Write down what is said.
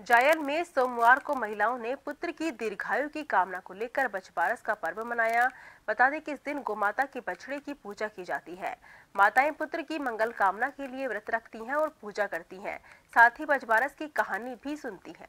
जायल में सोमवार को महिलाओं ने पुत्र की दीर्घायु की कामना को लेकर बछबारस का पर्व मनाया। बता दें कि इस दिन गोमाता के बछड़े की पूजा की जाती है। माताएँ पुत्र की मंगल कामना के लिए व्रत रखती हैं और पूजा करती हैं। साथ ही बछबारस की कहानी भी सुनती हैं।